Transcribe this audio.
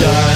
die